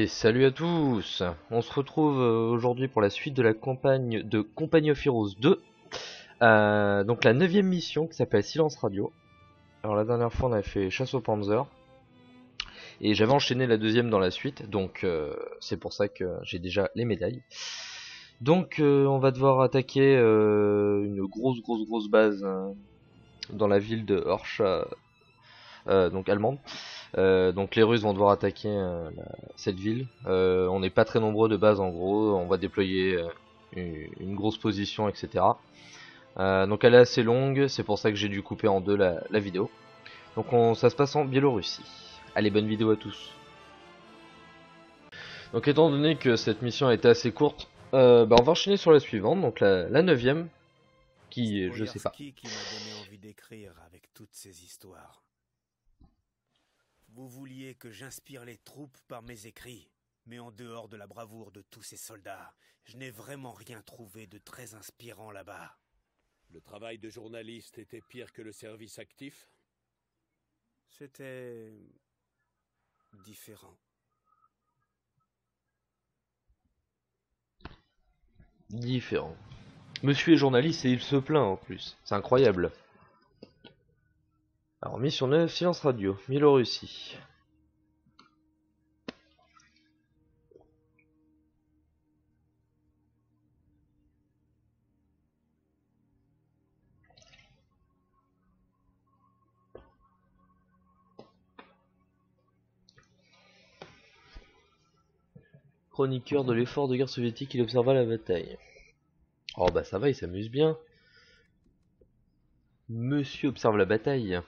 Et salut à tous On se retrouve euh, aujourd'hui pour la suite de la campagne de Company of Heroes 2. Euh, donc la neuvième mission qui s'appelle Silence Radio. Alors la dernière fois on a fait Chasse au Panzer. Et j'avais enchaîné la deuxième dans la suite, donc euh, c'est pour ça que j'ai déjà les médailles. Donc on va devoir attaquer une grosse grosse grosse base dans la ville de Horsch, donc allemande. Euh, donc les Russes vont devoir attaquer euh, cette ville. Euh, on n'est pas très nombreux de base en gros, on va déployer une, grosse position, etc. donc elle est assez longue, c'est pour ça que j'ai dû couper en deux la, vidéo. Donc on, ça se passe en Biélorussie. Allez, bonne vidéo à tous. Donc étant donné que cette mission a été assez courte, bah, on va enchaîner sur la suivante, donc la, la neuvième, qui je sais pas. Vous vouliez que j'inspire les troupes par mes écrits, mais en dehors de la bravoure de tous ces soldats, je n'ai vraiment rien trouvé de très inspirant là-bas. Le travail de journaliste était pire que le service actif? C'était... différent. Différent. Monsieur est journaliste et il se plaint en plus. C'est incroyable. Alors, mission 9, silence radio, Biélorussie. Chroniqueur de l'effort de guerre soviétique, il observa la bataille. Oh bah ça va, il s'amuse bien. Monsieur observe la bataille.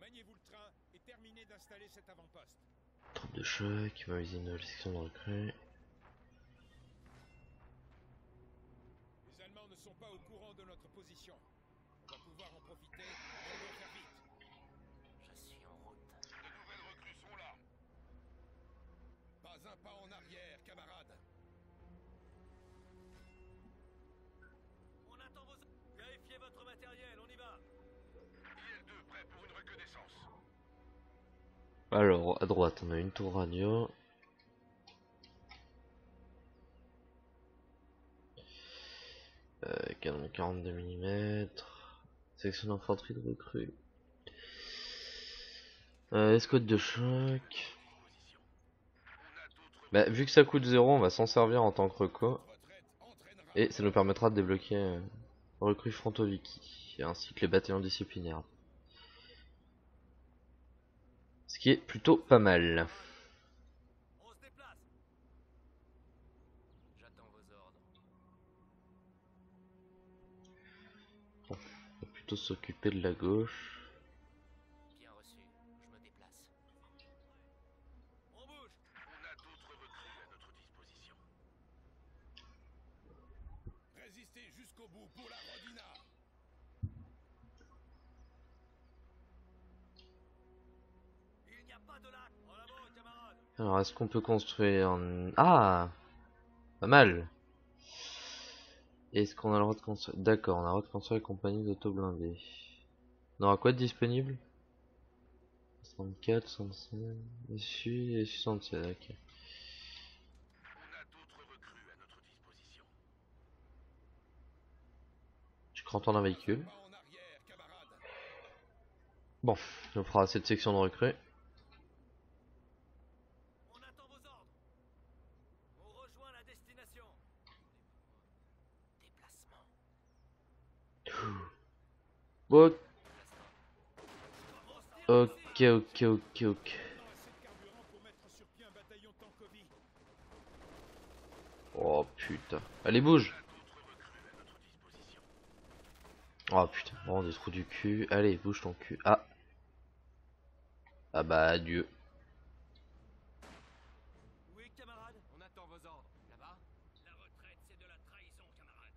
Maniez-vous le train et terminez d'installer cet avant-poste. Troupe de choc, ma usine de section de recrue. Les Allemands ne sont pas au courant de notre position. On va pouvoir en profiter et doit faire vite. Je suis en route. De nouvelles recrues sont là. Pas un pas en Alors, à droite, on a une tour radio. Canon 42 mm. Section d'infanterie de recrue. Euh, escouade de choc. Bah, vu que ça coûte 0, on va s'en servir en tant que reco. Et ça nous permettra de débloquer euh, recrue frontoviki, ainsi que les bataillons disciplinaires. Ce plutôt pas mal. Plutôt s'occuper de la gauche. Alors, est-ce qu'on peut construire un... Ah Pas mal Est-ce qu'on a le droit de construire... D'accord, on a le droit de construire une compagnie d'auto-blindés. On aura quoi de disponible? 64, 65... Dessus et 67, ok. On a d'autres recrues à notre disposition. Je crois entendre un véhicule. En. Bon, on fera cette section de recrue. On attend vos ordres. On rejoint la destination. Déplacement. Ok, ok, ok, ok. Oh putain. Allez, bouge. Oh putain, vraiment des trous du cul. Allez, bouge ton cul. Ah. Ah bah adieu. Oui, camarade On attend vos ordres. Là-bas La retraite, c'est de la trahison, camarade.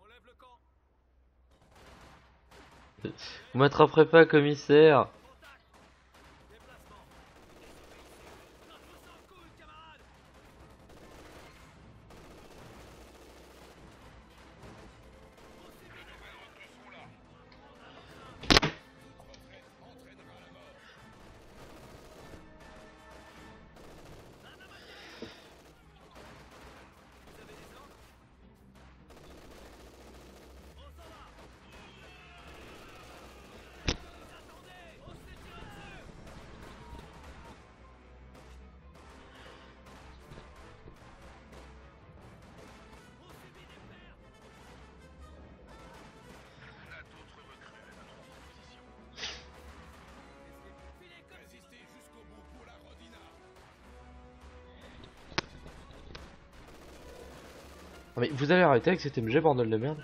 On lève le camp. Vous m'attraperez pas, commissaire. Mais vous allez arrêter avec cet MG, bordel de merde.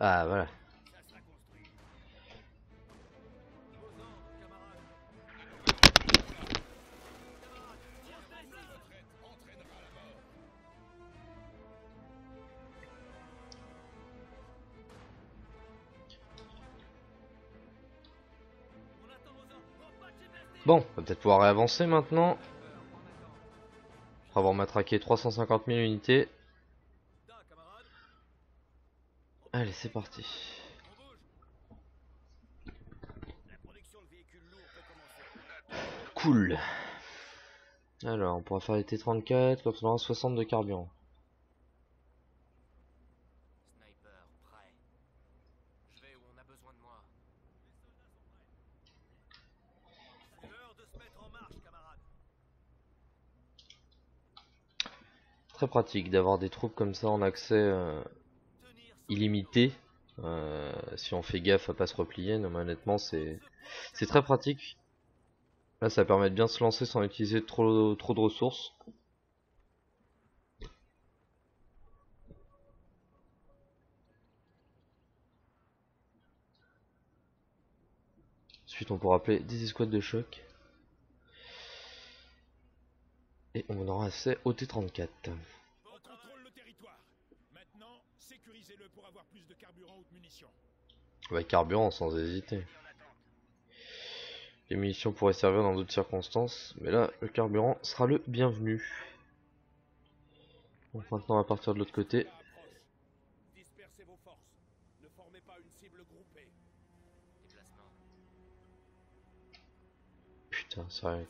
Repatchez Blasté. Bon, on va peut-être pouvoir réavancer maintenant. Après avoir matraqué 350 000 unités. Da, camarades. Allez, c'est parti. Cool. Alors, on pourra faire les T34 quand on aura 60 de carburant. Très pratique d'avoir des troupes comme ça en accès euh, illimité. Euh, si on fait gaffe à pas se replier, non mais honnêtement c'est très pratique. Là ça permet de bien se lancer sans utiliser trop trop de ressources. Ensuite on pourra appeler des escouades de choc. Et on aura accès au T34. On contrôle le territoire. Maintenant, sécurisez-le pour avoir plus de carburant ou de munitions. Bah, carburant sans hésiter. Les munitions pourraient servir dans d'autres circonstances, mais là, le carburant sera le bienvenu. Donc maintenant, on va partir de l'autre côté. Approche. Dispersez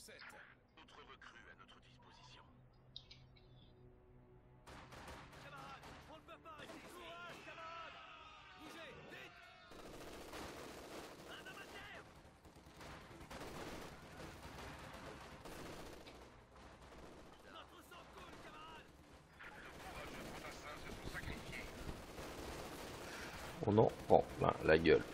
Autre recrue à notre disposition. Camarades, on ne peut pas rester Courage, camarades Bougez, vite Un homme Notre sang coule, camarades Le courageux fantassin se sont sacrifiés. Oh on en prend la gueule.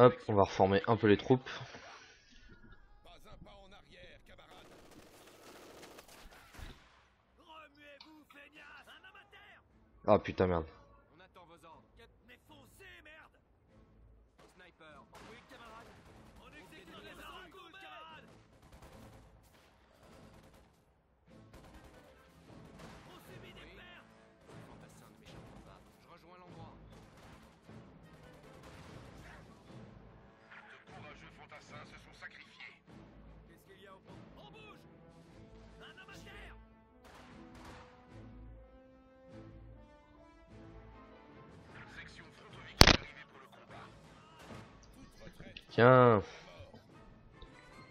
Hop, on va reformer un peu les troupes. Pas un pas Tiens.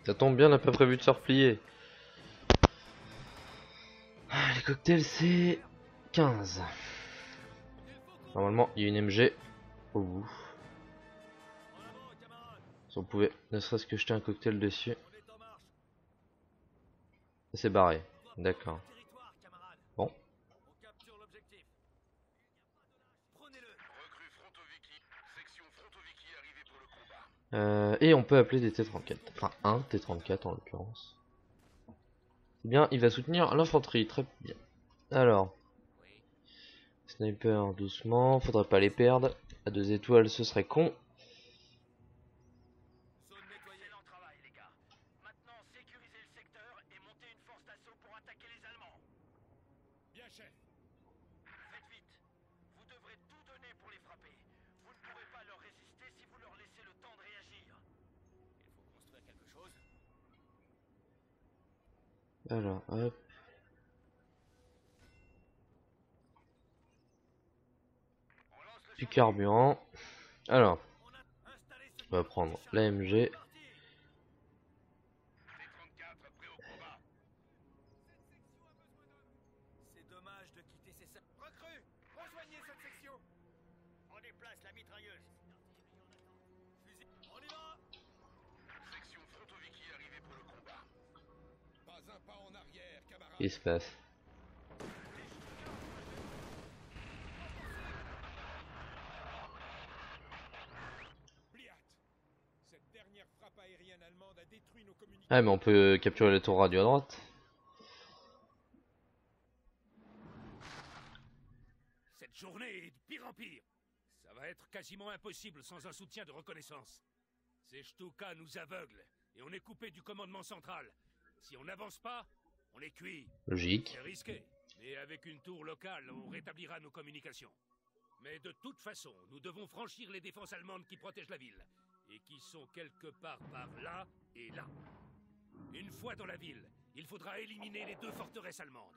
Ça tombe bien, on n'a pas prévu de se replier. Ah, les cocktails, c'est 15. Normalement, il y a une MG au bout. Si on pouvait ne serait-ce que jeter un cocktail dessus. C'est barré. D'accord. Territoire, camarade Bon. On capture l'objectif. Prenez-le Recrue Frontoviki. Section Frontoviki est arrivée pour le combat. Euh, et on peut appeler des T-34. Enfin, un T-34 en l'occurrence. C'est bien, il va soutenir l'infanterie. Très bien. Alors. Sniper doucement, faudrait pas les perdre. À deux étoiles, ce serait con. Zone nettoyée. Excellent travail, les gars. Maintenant, sécurisez le secteur et montez une force d'assaut pour attaquer les Allemands. Bien, chef. Faites vite. Vous devrez tout donner pour les frapper. Vous ne pourrez pas leur résister si vous leur laissez le temps de réagir. Il faut construire quelque chose. Alors, hop. Du carburant. Alors, on va prendre l'AMG. T-34 prêt au combat. C'est dommage de quitter ces sa- Recrues Rejoignez cette section On la mitrailleuse. On y va Section Frontoviki est arrivée pour le combat. Pas un pas en arrière, camarade. Qu'est-ce qui se passe Bliat. Cette dernière frappe aérienne allemande a détruit nos communications. Ah, mais on peut capturer la tour radio à droite. Cette journée est de pire en pire. Ça va être quasiment impossible sans un soutien de reconnaissance. Ces Stuka nous aveuglent et on est coupé du commandement central. Si on n'avance pas, on est cuit. Logique. C'est risqué. Mais avec une tour locale, on rétablira nos communications. Mais de toute façon, nous devons franchir les défenses allemandes qui protègent la ville. Et qui sont quelque part par là et là. Une fois dans la ville, il faudra éliminer les deux forteresses allemandes.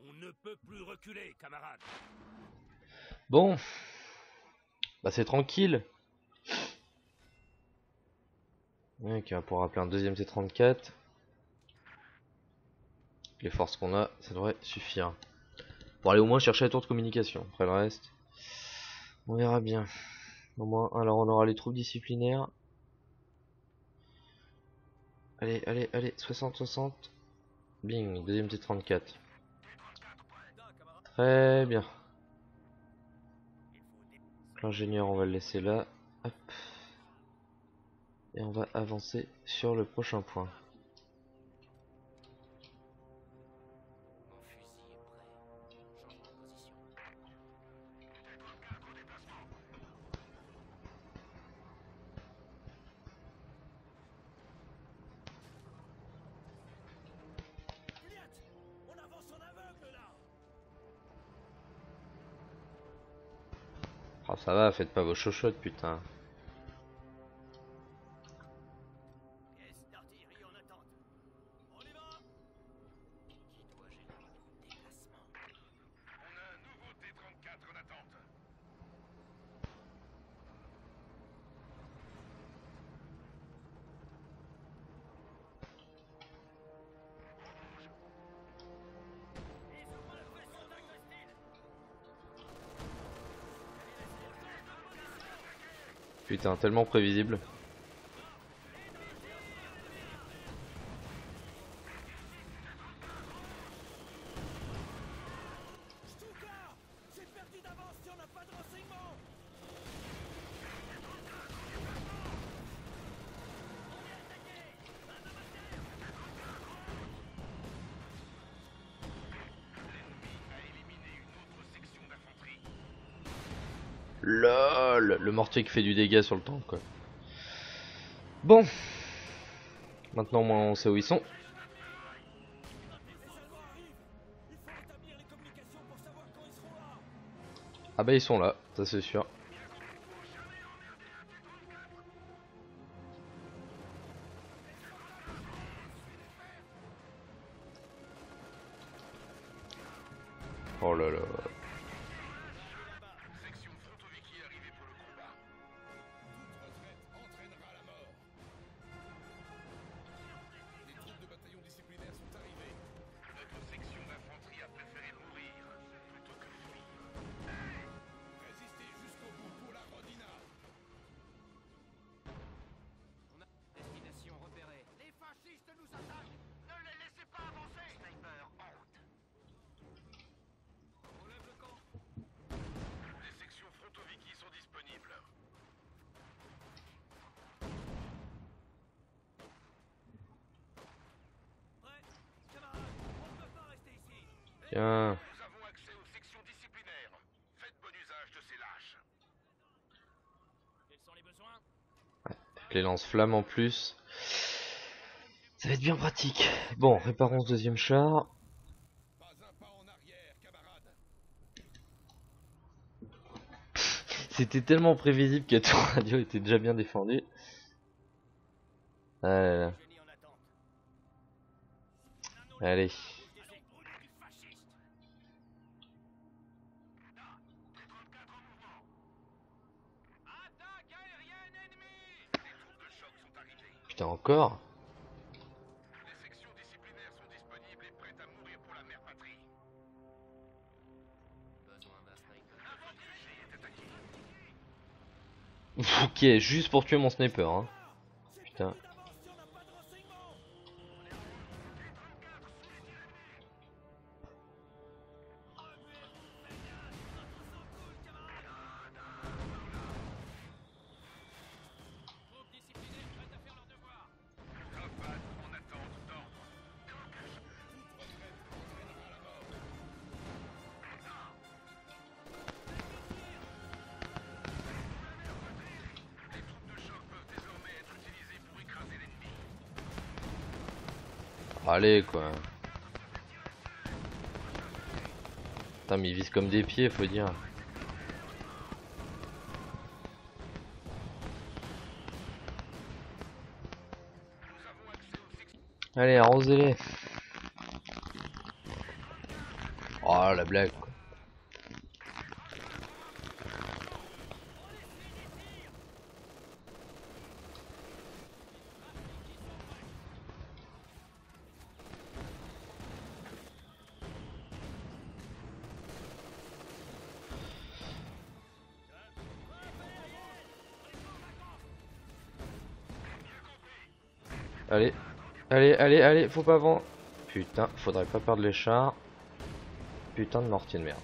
On ne peut plus reculer, camarades. Bon. Bah, c'est tranquille. Ok, on va pouvoir appeler un deuxième T-34. Les forces qu'on a, ça devrait suffire. Pour aller au moins chercher la tour de communication. Après le reste, on verra bien. Au moins, alors on aura les troupes disciplinaires. Allez, allez, allez, 60, 60. Bing, deuxième T-34. Très bien. L'ingénieur, on va le laisser là. Et on va avancer sur le prochain point. Ça va, faites pas vos chochottes, putain. Putain, tellement prévisible. LOL Le mortier qui fait du dégât sur le tank quoi. Bon. Maintenant moins on sait où ils sont. Ah bah ils sont là, ça c'est sûr. Lance-flammes en plus. Ça va être bien pratique. Bon, réparons ce deuxième char. C'était tellement prévisible que ton radio était déjà bien défendu. Ah. Allez. Putain, encore Les sections disciplinaires sont disponibles et prêtes à mourir pour la mère patrie. Besoin d'un sniper. Ok, juste pour tuer mon sniper. Hein. Putain. Allez, quoi. Putain, mais ils visent comme des pieds, faut dire. Allez, arrosez-les. Oh, la blague. Allez, allez, allez, faut pas vendre. Putain, faudrait pas perdre les chars. Putain de mortier de merde.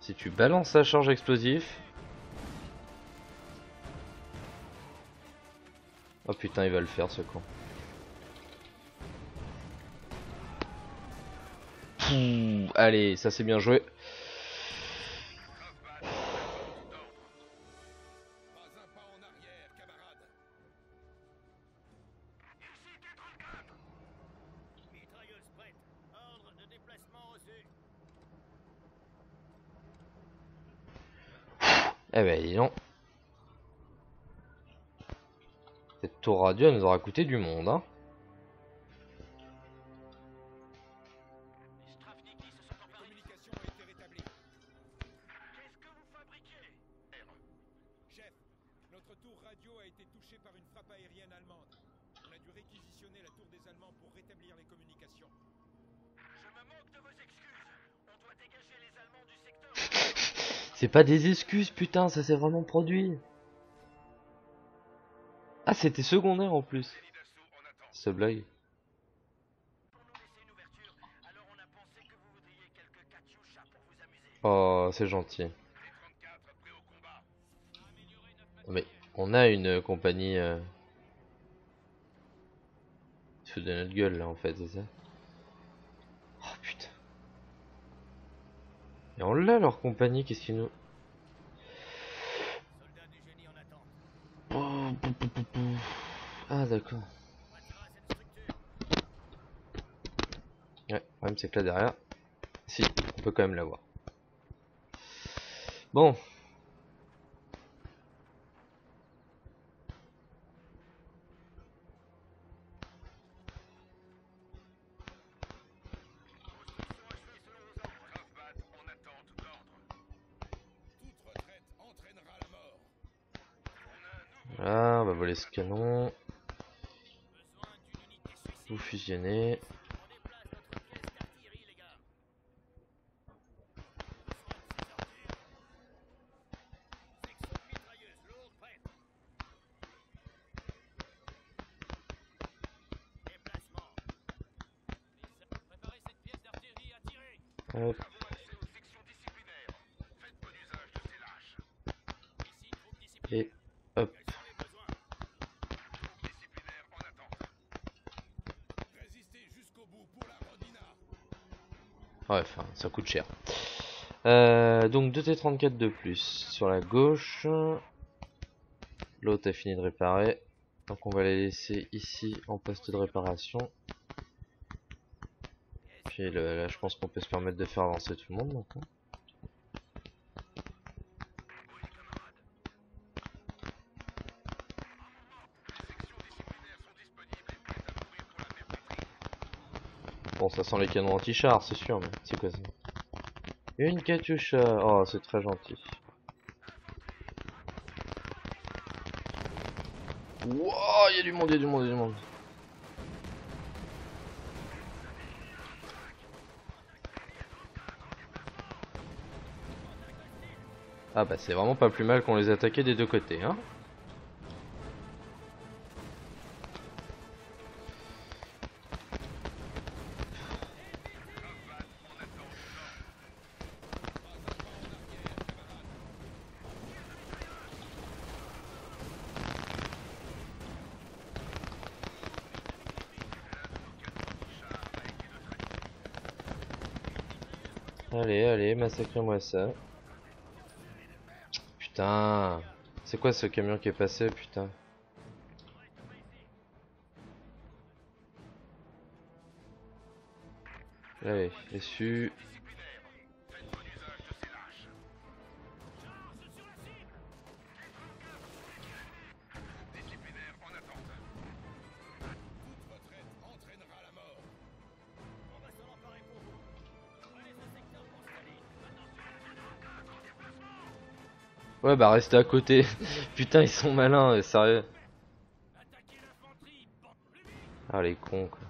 Si tu balances sa charge explosif. Oh putain, il va le faire ce con. Allez, ça c'est bien joué. Doit dégager les Allemands du secteur C'est pas des excuses, putain, ça s'est vraiment produit. Ah, c'était secondaire en plus. Ce blague. Oh, c'est gentil. Les 34 prêts au combat. Mais on a une compagnie. euh, fout de notre gueule là en fait, c'est ça? Oh putain. Et on l'a leur compagnie, qu'est-ce qu'ils nous... Ah d'accord. Ouais, le problème c'est que là derrière, si, on peut quand même l'avoir. Bon. Canon, Besoin d'une unité suicide. tout fusionner. On déplace notre pièce d'artillerie, les gars. Section de mitrailleuse lourde prête. Déplacement. Les hommes, préparez cette pièce d'artillerie à tirer. Hop, Accès aux sections disciplinaires. Faites bon usage de ces lâches. Ici, troupe disciplinaire. et hop. Quels sont les besoins Troupe disciplinaire en attente. Résistez jusqu'au bout pour la Rodina. Ouais, enfin, ça coûte cher. Euh, donc 2 T34 de plus sur la gauche. L'autre a fini de réparer. Donc on va les laisser ici en poste de réparation. Puis le- là je pense qu'on peut se permettre de faire avancer tout le monde disciplinaires sont disponibles et prêtes à mourir pour la mère patrie. Bon ça sent les canons anti-char c'est sûr mais c'est quoi ça Une Katyusha Oh c'est très gentil. Wow, il y a du monde, il y a du monde, il y a du monde. Ah bah c'est vraiment pas plus mal qu'on les attaquait des deux côtés, hein. Allez, allez, massacrez-moi ça. Putain, c'est quoi ce camion qui est passé, putain? Allez. Bah restez à côté. putain, ils sont malins, euh, sérieux. Ah, les cons, quoi.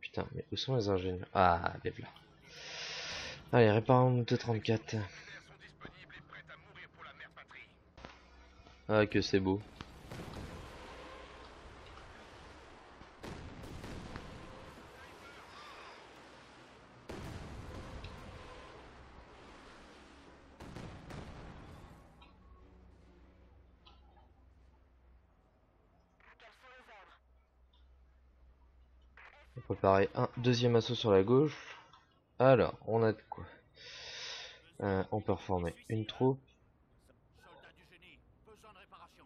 Putain, mais où sont les ingénieurs? Ah, les là. Allez, réparons mon T-34. Disciplinaires sont disponibles et prêtes à mourir pour la mère patrie. Ah, que c'est beau. Préparer un deuxième assaut sur la gauche. Alors, on a de quoi Euh, On peut reformer une troupe.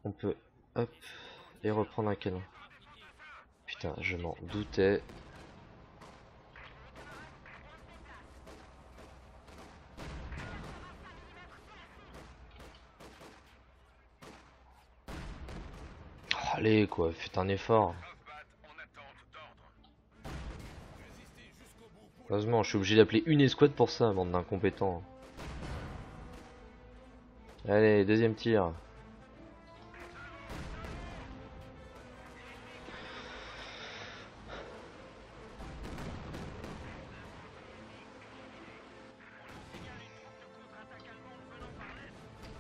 On peut, hop, et reprendre un canon. Putain, je m'en doutais. Allez quoi, faites un effort. Heureusement, je suis obligé d'appeler une escouade pour ça, bande d'incompétents. Allez, deuxième tir.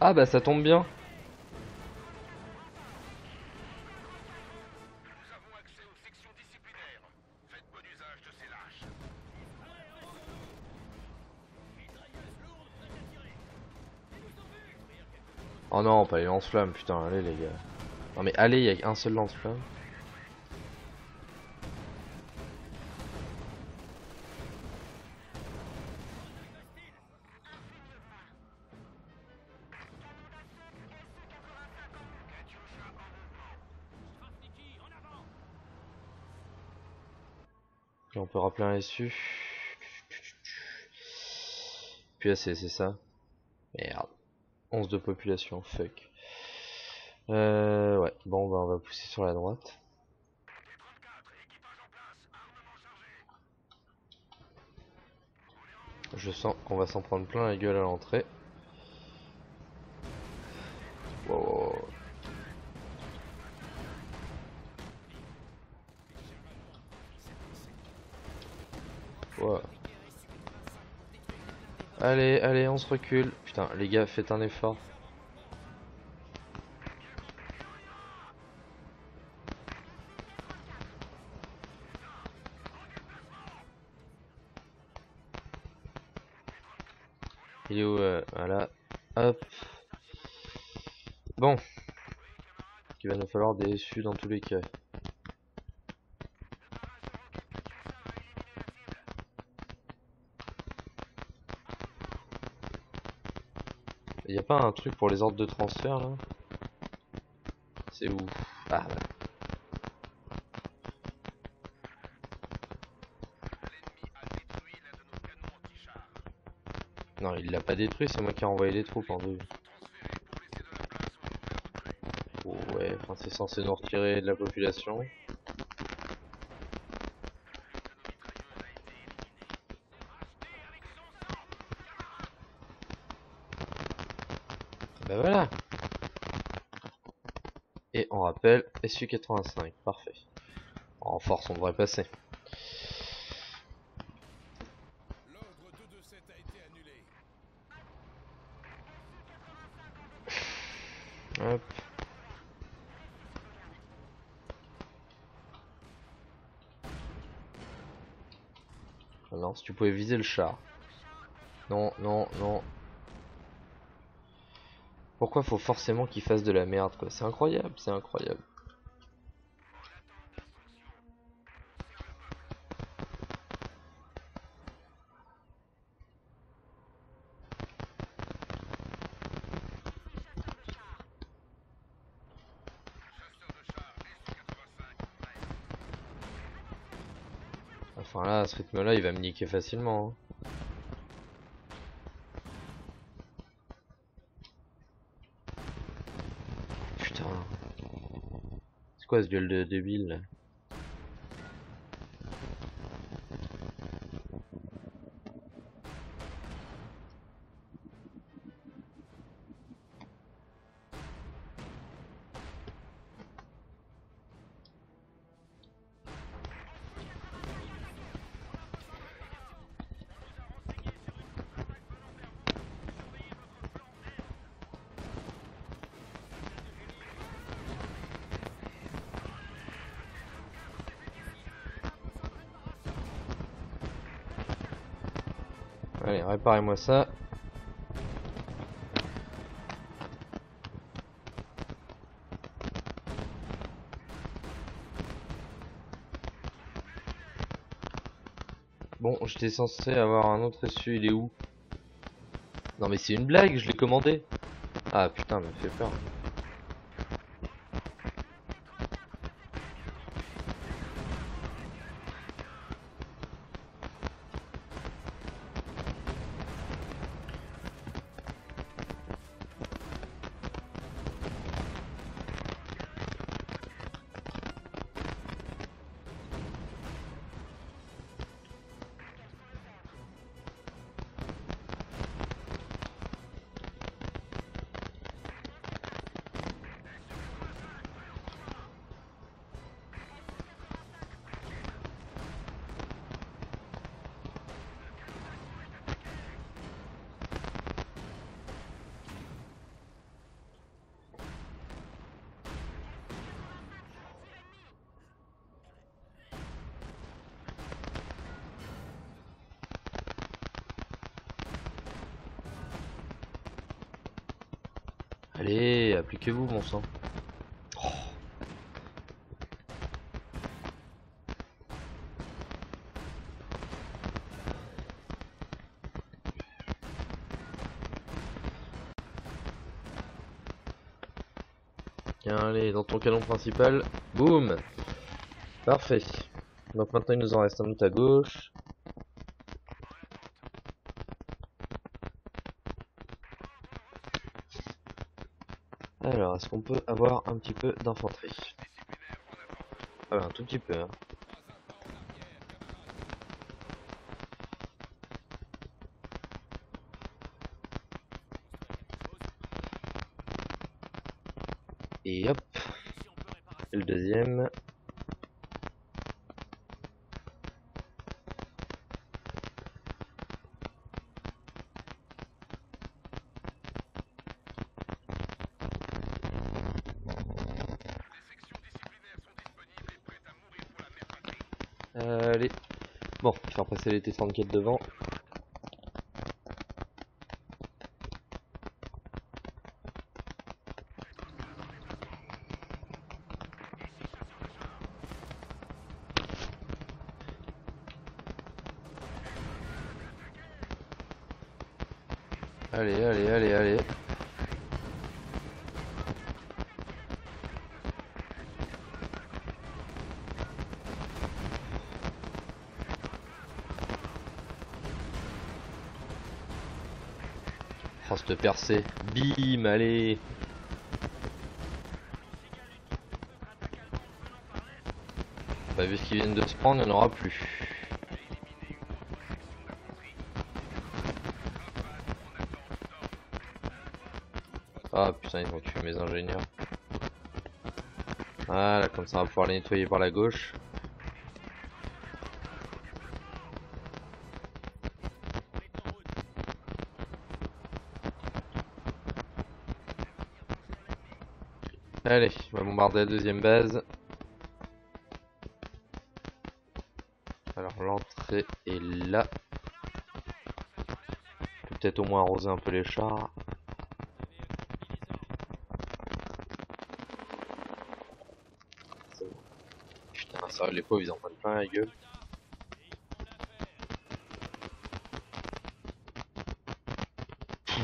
Ah bah ça tombe bien. Non, pas les lance-flammes, putain, allez les gars. Non mais allez, il y a un seul lance-flamme. On peut rappeler un SU. Puis c'est ça. Merde. 11 de population, fuck. Euh, ouais, bon bah on va pousser sur la droite. Je sens qu'on va s'en prendre plein la gueule à l'entrée. Wow, wow, wow. Wow. Allez, allez, on se recule. Putain, les gars, faites un effort. Il est où euh, Voilà. Hop. Bon. Il va nous falloir des SU dans tous les cas. Pas un truc pour les ordres de transfert là? C'est où? Ah voilà. Non, il l'a pas détruit, c'est moi qui ai envoyé les troupes en deux. Oh, ouais, enfin c'est censé nous retirer de la population. Bah voilà. Et on rappelle SU85, parfait. En force, on devrait passer. L'ordre 227 a été annulé. Hop. Non, si tu pouvais viser le char. Non, non, non. Pourquoi faut forcément qu'il fasse de la merde quoi? C'est incroyable, c'est incroyable. Enfin là, il va me niquer facilement. hein. Putain. C'est quoi ce duel de débile Allez, réparez-moi ça. Bon, j'étais censé avoir un autre SU, il est où? Non mais c'est une blague, je l'ai commandé. Ah putain, m'a fait peur. Allez, appliquez-vous, mon sang. Tiens, allez, dans ton canon principal. Boum Parfait. Donc maintenant, il nous en reste un autre à gauche. Alors, est-ce qu'on peut avoir un petit peu d'infanterie? Ah, un tout petit peu. Hein. Et hop, le deuxième. Allez. Bon, faire passer les T-34 devant. Allez, allez, allez, allez. Bim, allez. Bah, vu ce qu'ils viennent de se prendre, il n'y en aura plus. Ah putain, ils ont tué mes ingénieurs. Voilà, comme ça on va pouvoir les nettoyer par la gauche. Allez, deuxième base. Alors l'entrée est là. Peut-être au moins arroser un peu les chars. Putain, ça, les pauvres ils en prennent plein la gueule.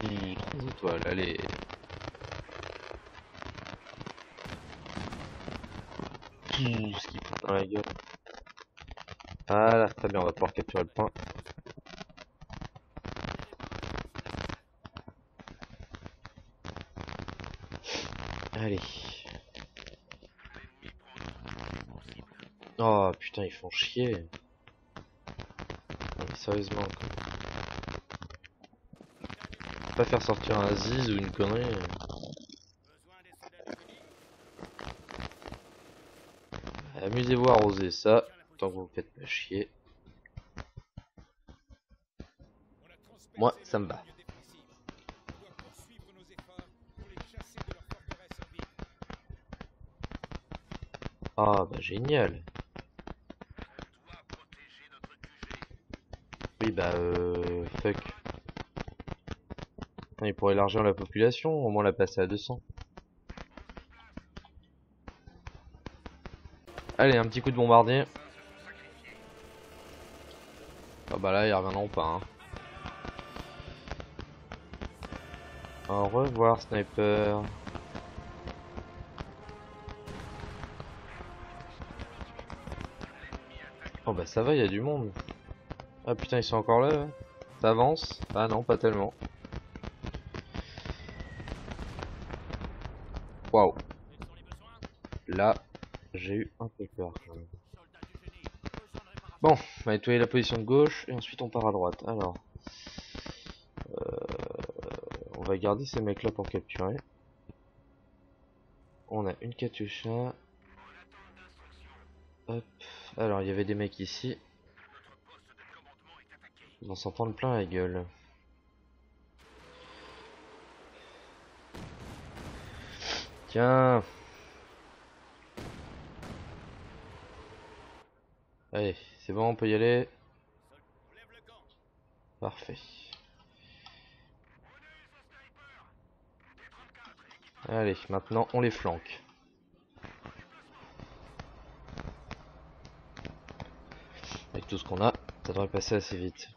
Mmh, trois étoiles, allez. Mmh, ce qu'ils foutent dans la gueule. Voilà, très bien, on va pouvoir capturer le point. Allez. Oh putain, ils font chier. Sérieusement, quoi. Pas faire sortir un ziz ou une connerie. Amusez-vous à arroser ça, tant que vous faites pas chier. On a transpercé Moi, leur ça me va. ligne défensive. On doit poursuivre nos efforts pour les chasser leur forteresse en ville. Ah bah génial. Oui bah euh... fuck. Il pourrait élargir la population, au moins la passer à 200. Allez, un petit coup de bombardier. Ah bah là, ils reviendront pas. Hein. Au revoir, sniper. Oh bah ça va, il y a du monde. Ah putain, ils sont encore là. ouais. Ça avance? Ah non, pas tellement. Waouh. Là, j'ai eu un peu peur. Bon, on va nettoyer la position de gauche et ensuite on part à droite. Alors, va garder ces mecs là pour capturer. On a une Katyusha. Hop. Alors, il y avait des mecs ici. Ils vont s'en prendre plein la gueule. Tiens. Allez, c'est bon, on peut y aller. Parfait. Allez, maintenant on les flanque. Avec tout ce qu'on a, ça devrait passer assez vite.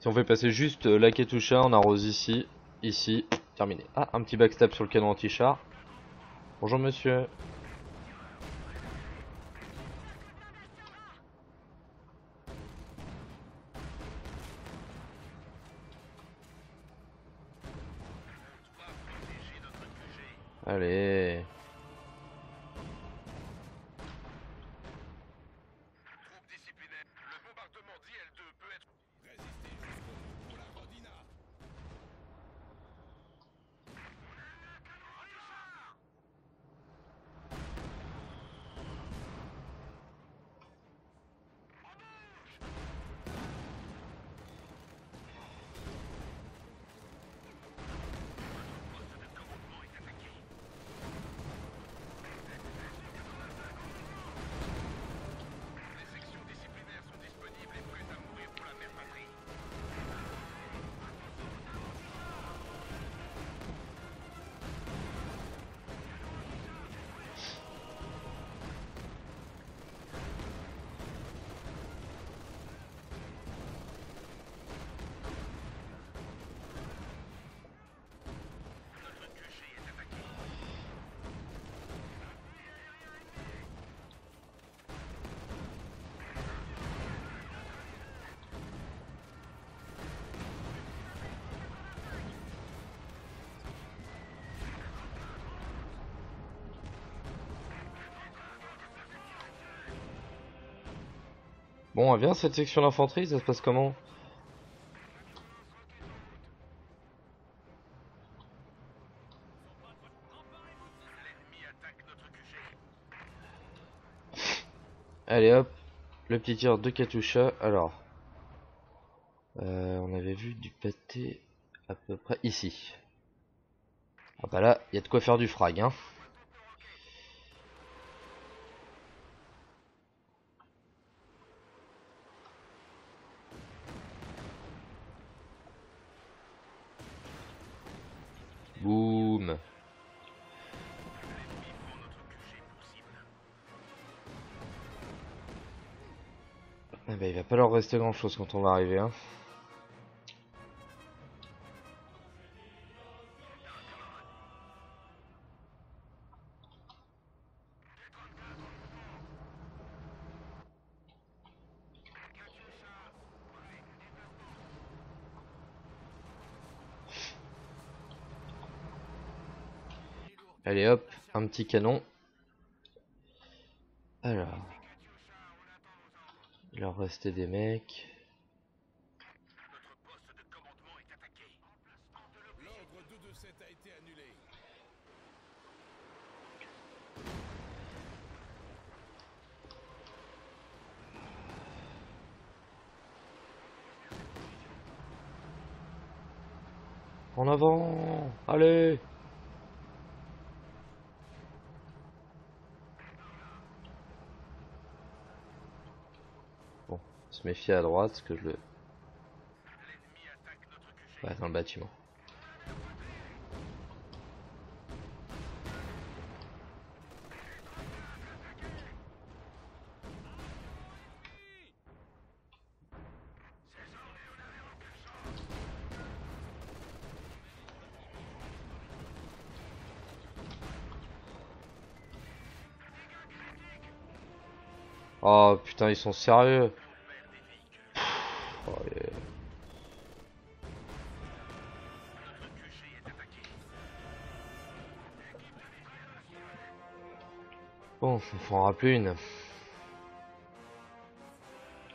Si on fait passer juste euh, la Katusha, on arrose ici, ici, terminé. Ah, un petit backstab sur le canon anti-char. Bonjour monsieur. Bon, elle vient cette section d'infanterie, ça se passe comment? Allez hop, le petit tir de Katusha. Alors, euh, on avait vu du pâté à peu près ici. Ah bah là, il y a de quoi faire du frag, hein. Rester grand chose quand on va arriver, hein. Allez hop, un petit canon. Alors. Il leur restait des mecs. Notre poste de commandement est attaqué. L'ordre 227 a été annulé. En avant Allez Bon, se méfier à droite, parce que je le... Ouais, dans le bâtiment. Oh putain, ils sont sérieux. Rappeler une.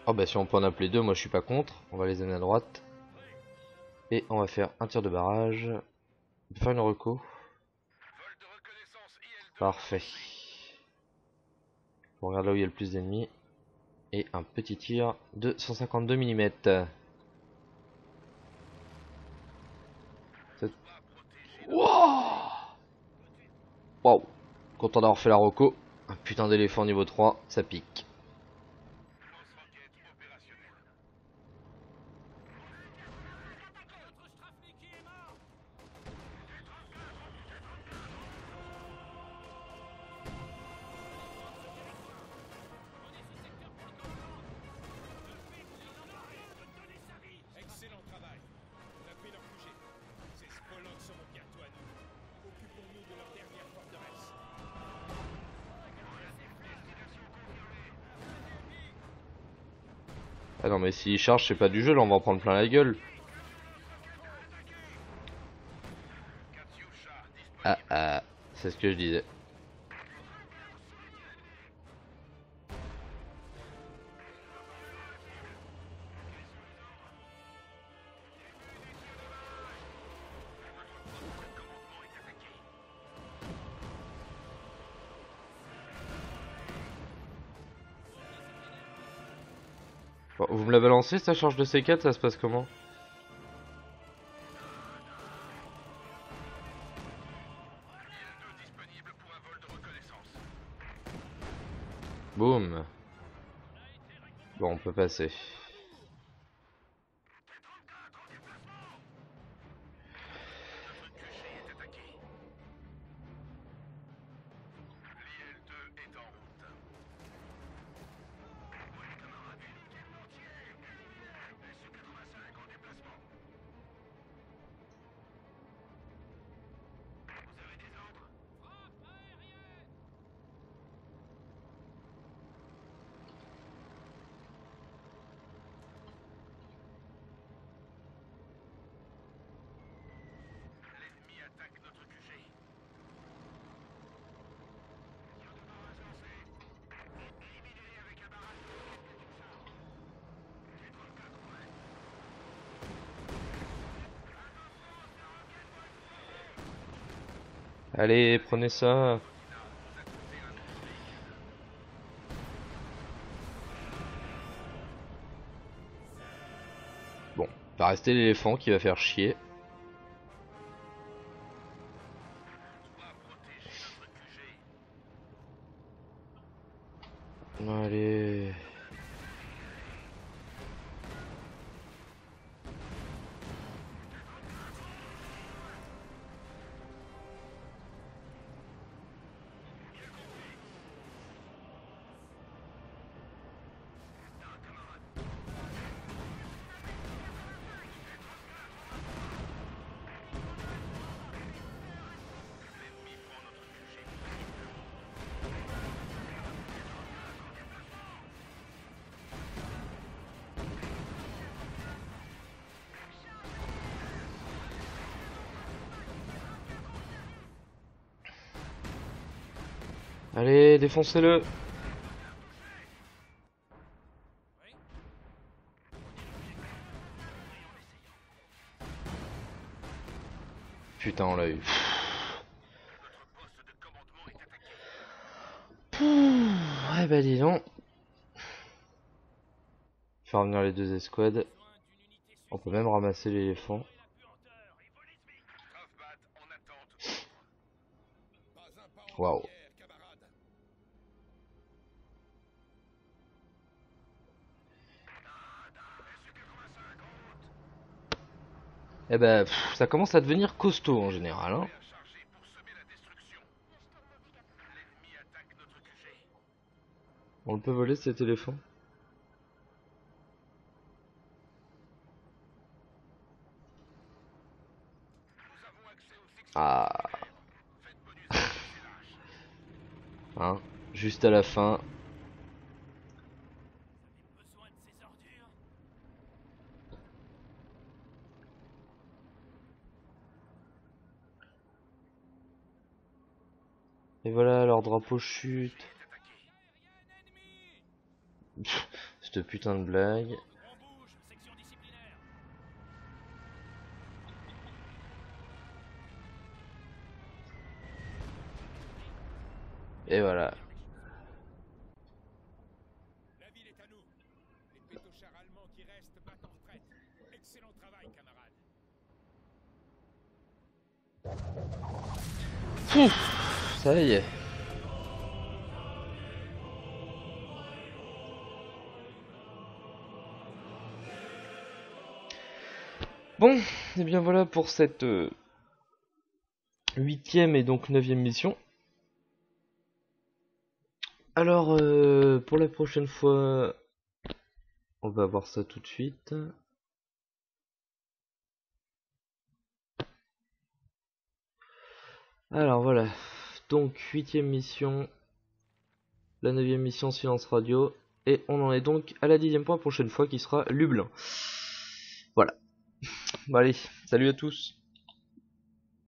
Oh bah si on peut en appeler deux, moi je suis pas contre. On va les amener à droite. Et on va faire un tir de barrage. Faire une reco. Vol de reconnaissance IL-2. Parfait. On regarde là où il y a le plus d'ennemis. Et un petit tir de 152 mm. Waouh Waouh Content d'avoir fait la reco. Putain d'éléphant niveau 3, ça pique. Mais s'il charge c'est pas du jeu là on va en prendre plein la gueule. Ah ah, c'est ce que je disais. Sa charge de C4, ça se passe comment IL-2 disponible pour un vol de reconnaissance. Boum. Bon, on peut passer. Allez, prenez ça. Bon, va rester l'éléphant qui va faire chier. Allez, défoncez-le. Putain, on l'a eu. Ouais, bah dis donc. Faire venir les deux escouades. On peut même ramasser l'éléphant. Eh ben, ça commence à devenir costaud en général. Hein. On peut voler aux fixes. Ah, ces hein. Juste à la fin. Besoin de ces ordures Et voilà, leur drapeau chute. Cette putain de blague. Et voilà. La ville est à nous. Les pétochards allemands qui restent battent en retraite. Excellent travail, camarade. Ça y est. Bon, et bien voilà pour cette euh, huitième et donc neuvième mission. Alors, euh, pour la prochaine fois, on va voir ça tout de suite. Alors voilà, donc huitième mission, la neuvième mission silence radio, et on en est donc à la dixième point prochaine fois qui sera Lublin. Voilà. Bon allez, salut à tous.